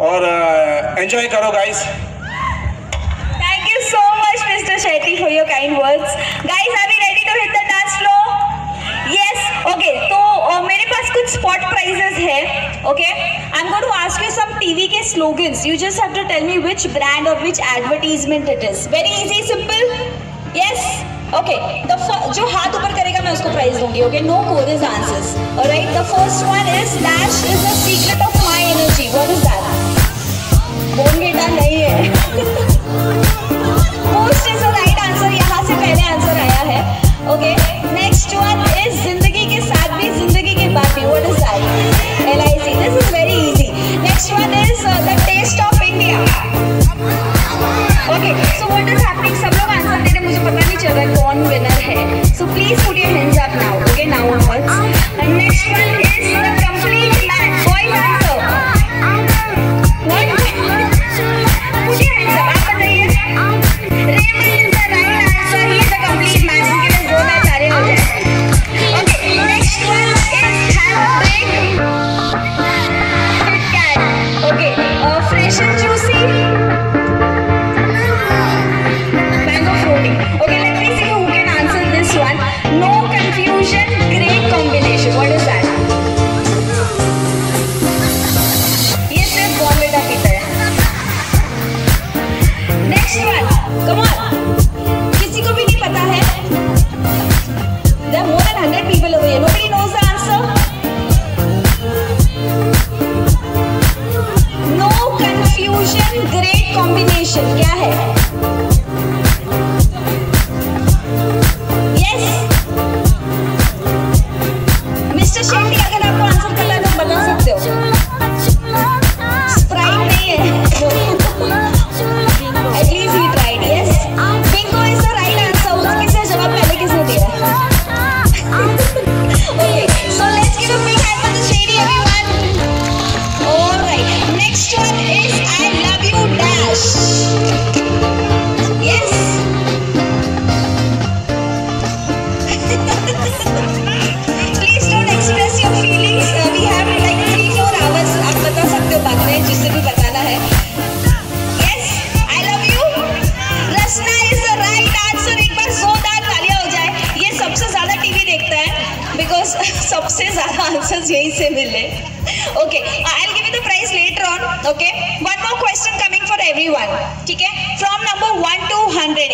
और enjoy uh, करो guys thank you so much mister Shetty for your kind words guys are we ready to hit the dance floor yes okay तो uh, मेरे पास कुछ spot prizes है okay I am going to ask you some TV के slogans you just have to tell me which brand और which advertisement it is very easy simple yes okay the जो हाथ ऊपर करेगा मैं उसको प्राइज दूँगी okay no chorus answers alright the first one is dash is the secret of my energy what is that Bournvita नहीं है. Is the right answer. यहाँ से पहले आंसर आया है. Okay. Next one is ज़िंदगी के साथ भी ज़िंदगी के बाद भी. Is that? LIC. This is very easy. Next one is uh, the taste of India. Okay. So what is happening? सब लोग आंसर दे रहे हैं. मुझे पता नहीं चल रहा कौन विनर है. So please put your hands up now. Okay. Now should you see? Great combination क्या है? सबसे ज़्यादा आंसर यही से मिले। Okay I'll give the prize later on okay one more question coming for everyone ठीक है? From number 1 to 100